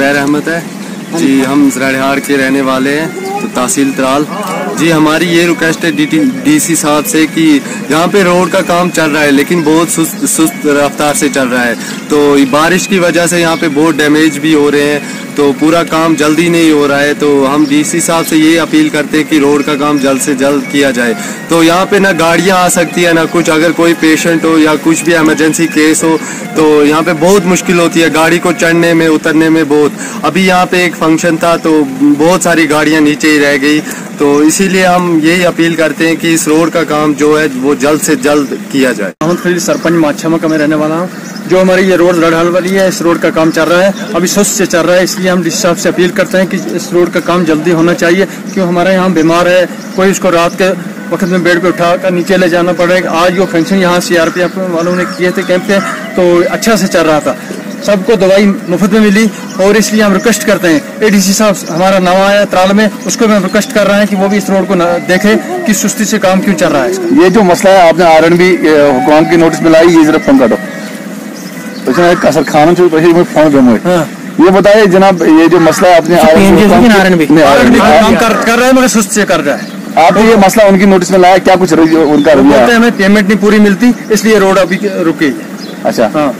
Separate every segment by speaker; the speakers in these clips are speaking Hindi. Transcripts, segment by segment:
Speaker 1: जुबैर अहमद है। जी हम जराहार के रहने वाले हैं तो तहसील त्राल। जी, हमारी ये रिक्वेस्ट है डीसी साहब से कि यहाँ पे रोड का काम चल रहा है, लेकिन बहुत सुस्त सुस्त रफ्तार से चल रहा है। तो बारिश की वजह से यहाँ पे बहुत डैमेज भी हो रहे हैं तो पूरा काम जल्दी नहीं हो रहा है। तो हम डीसी साहब से ये अपील करते हैं कि रोड का काम जल्द से जल्द किया जाए। तो यहाँ पे ना गाड़ियाँ आ सकती है, ना कुछ। अगर कोई पेशेंट हो या कुछ भी इमरजेंसी केस हो तो यहाँ पे बहुत मुश्किल होती है। गाड़ी को चढ़ने में, उतरने में बहुत। अभी यहाँ पे एक फ़ंक्शन था तो बहुत सारी गाड़ियाँ नीचे ही रह गई। तो इसीलिए हम यही अपील करते हैं कि इस रोड का काम जो है, वो जल्द से जल्द किया जाए।
Speaker 2: मोहम्मद सरपंच माछामा का मैं रहने वाला हूँ। जो हमारी ये रोड लड़हल वाली है, इस रोड का काम चल रहा है। अभी सुस्त से चल रहा है, इसलिए हम डिस साहब से अपील करते हैं कि इस रोड का काम जल्दी होना चाहिए, क्यों हमारे यहाँ बीमार है, कोई उसको रात के वक्त में बेड पे उठा कर नीचे ले जाना पड़ेगा। आज वो फ़ंक्शन यहाँ सी वालों ने किए थे कैंप पे तो अच्छा से चल रहा था। सबको दवाई मुफ़्त में मिली और इसलिए हम रिक्वेस्ट करते हैं। एडीसी साहब हमारा नवा आया त्राल में उसको भी हम रिक्वेस्ट कर रहे हैं कि वो भी इस रोड को देखे कि सुस्ती से काम क्यों चल रहा है
Speaker 3: ये जो मसला है आपने आर एन बी हुकाम की नोटिस में लाई ये जरा फ़ोन काटो। असर खाना चाहिए फ़ोन दो मुझे ये बताइए जनाब ये जो मसला है अपने
Speaker 2: काम कर रहे हैं मगर सुस्त से कर रहा है।
Speaker 3: आप ये मसला उनकी नोटिस में लाया क्या कुछ उनका
Speaker 2: हमें पेमेंट नहीं पूरी मिलती इसलिए रोड अभी रुकी
Speaker 3: अच्छा। हाँ।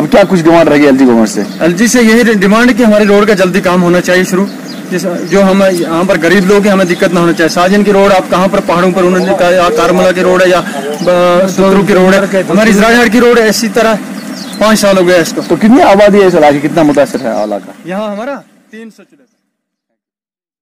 Speaker 3: अब क्या कुछ डिमांड रहेगी एल एलजी गवर्नमेंट से?
Speaker 2: एलजी से यही डिमांड है कि हमारे रोड का जल्दी काम होना चाहिए शुरू। जो हम यहाँ पर गरीब लोग हैं हमें दिक्कत ना होना चाहिए। साजन की रोड आप कहाँ पर पहाड़ों पर उन्होंने कहा कारमला की रोड है या सुंदरू की रोड है। हमारी इसराइल की रोड है इसी तरह पाँच साल हो गया इसको।
Speaker 3: तो कितनी आबादी है इस इलाके कितना मुतासर है इलाका
Speaker 2: यहाँ हमारा तीन सौ